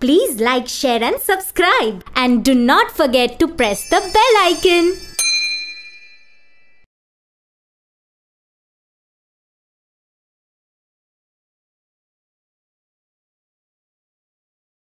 Please like, share and subscribe. And do not forget to press the bell icon.